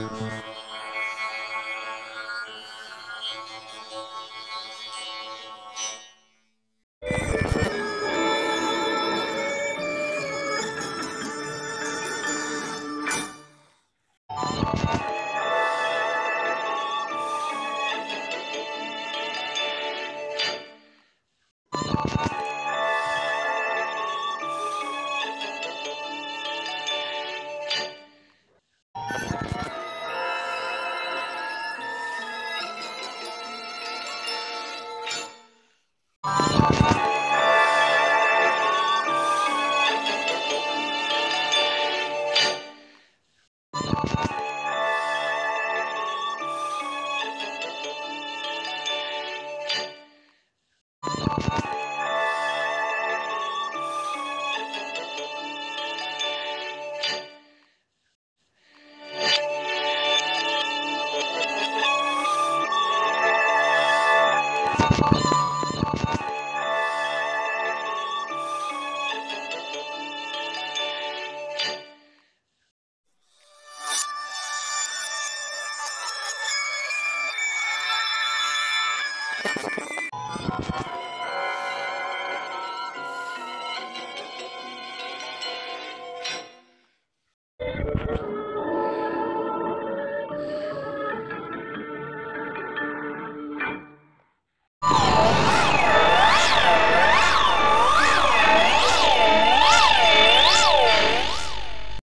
Música Bye.